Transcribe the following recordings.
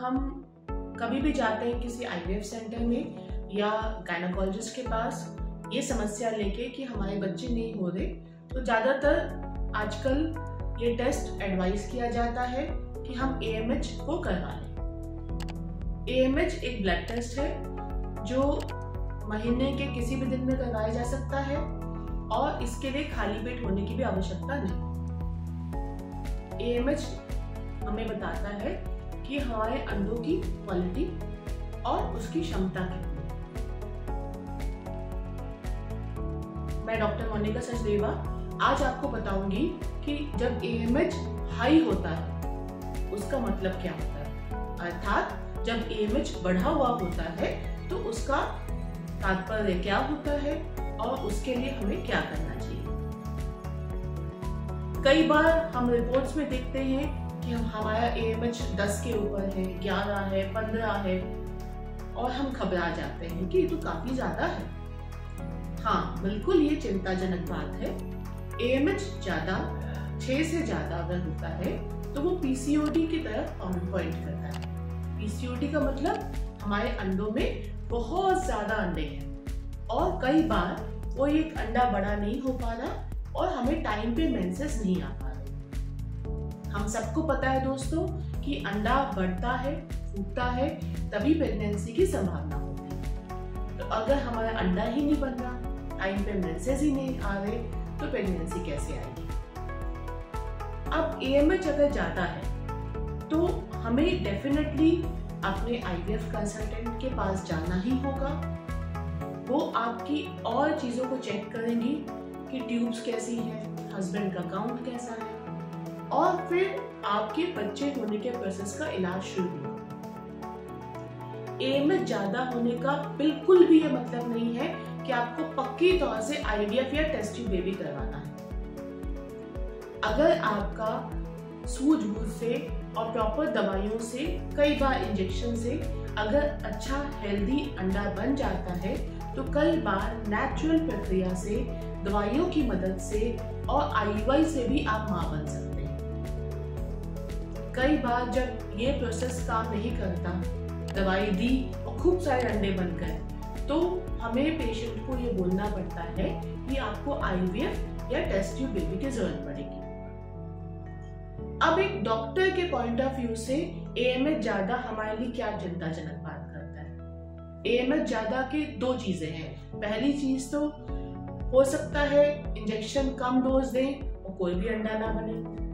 हम कभी भी जाते हैं किसी आईवीएफ सेंटर में या गायनाकोलॉजिस्ट के पास, ये समस्या लेके कि हमारे बच्चे नहीं हो रहे तो ज़्यादातर आजकल ये टेस्ट एडवाइस किया जाता है कि हम एएमएच को करवा लें। ए एक ब्लड टेस्ट है, जो महीने के किसी भी दिन में करवाया जा सकता है और इसके लिए खाली पेट होने की भी आवश्यकता नहीं। ए हमें बताता है कि हमारे अंडों की क्वालिटी और उसकी क्षमता कितनी मैं डॉक्टर मोनिका सचदेवा आज आपको बताऊँगी कि जब ए हाई होता है, उसका मतलब क्या होता है? अर्थात जब ए बढ़ा हुआ होता है तो उसका तात्पर्य क्या होता है और उसके लिए हमें क्या करना चाहिए? कई बार हम रिपोर्ट्स में देखते हैं कि हम हमारा एम एच दस के ऊपर है, ग्यारह है, पंद्रह है, और हम घबरा जाते हैं कि ये तो काफ़ी ज़्यादा है। हाँ बिल्कुल ये चिंताजनक बात है। एम एच ज़्यादा, छह से ज़्यादा अगर होता है तो वो पीसीओडी की तरफ़ ऑन पॉइंट करता है। पीसीओडी का मतलब हमारे अंडों में बहुत ज़्यादा अंडे हैं, और कई बार कोई एक अंडा बड़ा नहीं हो पा रहा और हमें टाइम पे मेंसेस नहीं आ पा रहे हम सबको पता है दोस्तों कि अंडा बढ़ता है, फूटता है, तभी प्रेगनेंसी की संभावना होती है। तो अगर हमारा अंडा ही नहीं बन रहा टाइम पे मेंसेस ही नहीं आ रहे तो प्रेगनेंसी कैसे आएगी? अब एएमएच अगर जाता है तो हमें डेफिनेटली अपने आईवीएफ कंसल्टेंट के पास जाना ही होगा। वो आपकी और चीज़ों को चेक करेंगी कि ट्यूब्स कैसी है हस्बैंड का काउंट कैसा है। और फिर आपके बच्चे होने के प्रोसेस का इलाज शुरू होगा एम ज़्यादा होने का बिल्कुल भी ये मतलब नहीं है कि आपको पक्की तौर से आईवीएफ या टेस्ट ट्यूब बेबी करवाना है। अगर आपका सूझबूझ से और प्रॉपर दवाइयों से, कई बार इंजेक्शन से अगर अच्छा हेल्दी अंडा बन जाता है तो कई बार नेचुरल प्रक्रिया से, दवाइयों की मदद से और आईवाई से भी आप माँ बन सकते हैं। कई बार जब ये प्रोसेस काम नहीं करता, दवाई दी और खूब सारे अंडे बनकर तो हमें पेशेंट को ये बोलना पड़ता है कि आपको आईवीएफ या टेस्ट ट्यूब बेबी की ज़रूरत पड़ेगी। अब एक डॉक्टर के पॉइंट ऑफ़ व्यू से एएमएच ज़्यादा हमारे लिए क्या चिंताजनक बात करता है? एएमएच ज़्यादा के दो चीज़ें हैं। पहली चीज़ तो हो सकता है इंजेक्शन कम डोज दें और कोई भी अंडा ना बने।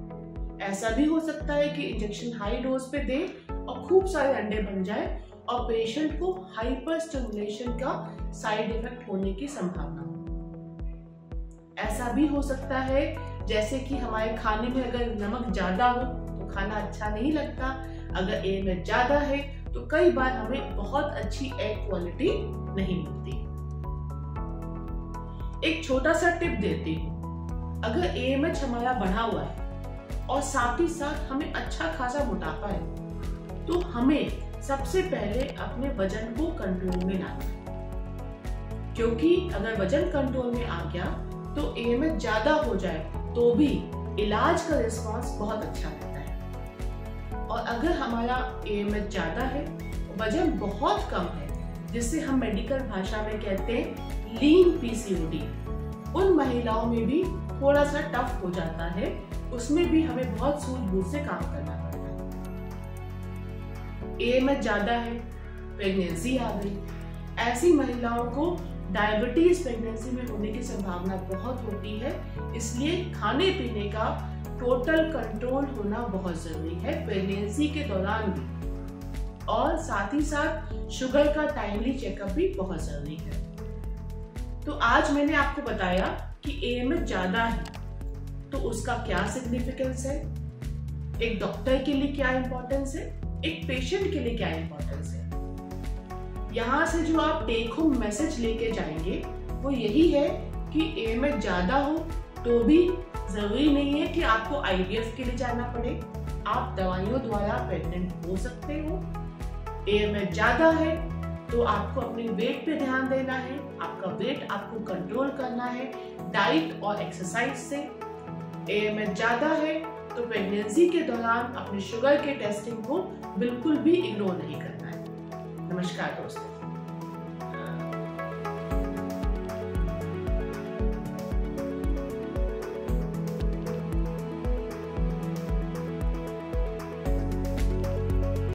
ऐसा भी हो सकता है कि इंजेक्शन हाई डोज पे दे और खूब सारे अंडे बन जाए और पेशेंट को हाइपर स्टिमुलेशन का साइड इफ़ेक्ट होने की संभावना ऐसा भी हो सकता है, जैसे कि हमारे खाने में अगर नमक ज़्यादा हो तो खाना अच्छा नहीं लगता। अगर ए में ज़्यादा है तो कई बार हमें बहुत अच्छी एग क्वालिटी नहीं मिलती। एक छोटा सा टिप देती हूँ। अगर ए हमारा बढ़ा हुआ है और साथ ही साथ हमें अच्छा खासा मोटापा है। तो हमें सबसे पहले अपने वज़न को कंट्रोल में लाना है। क्योंकि अगर वज़न कंट्रोल में आ गया तो ए ज़्यादा हो जाए तो भी इलाज का रिस्पांस बहुत अच्छा रहता है। और अगर हमारा ए ज़्यादा है, वज़न बहुत कम है, जिससे हम मेडिकल भाषा में कहते हैं लीन पीसीओडी उन महिलाओं में भी थोड़ा सा टफ हो जाता है उसमें भी हमें बहुत सूझबूझ से काम करना पड़ता है। ए ज़्यादा है, प्रेगनेंसी आ गई। ऐसी महिलाओं को डायबिटीज़ प्रेगनेंसी में होने की संभावना बहुत होती है, इसलिए खाने पीने का टोटल कंट्रोल होना बहुत ज़रूरी है प्रेगनेंसी के दौरान भी। और साथ ही साथ शुगर का टाइमली चेकअप भी बहुत ज़रूरी है। तो आज मैंने आपको बताया कि एम ज़्यादा है तो उसका क्या सिग्निफिकेंस है? एक डॉक्टर के लिए क्या इंपॉर्टेंस है? एक पेशेंट के लिए क्या इंपॉर्टेंस है? यहाँ से जो आप टेक होम मैसेज लेके जाएँगे, वो यही है कि ए ज़्यादा हो तो भी ज़रूरी नहीं है कि आपको आईवीएफ के लिए जाना पड़े। आप दवाइयों द्वारा प्रेग्नेंट हो सकते हो। ए ज़्यादा है तो आपको अपने वेट पे ध्यान देना है। आपका वेट आपको कंट्रोल करना है। डाइट और एक्सरसाइज से ए ज़्यादा है तो प्रेगनेंसी के दौरान अपने शुगर के टेस्टिंग को बिल्कुल भी इग्नोर नहीं करना है। नमस्कार दोस्तों।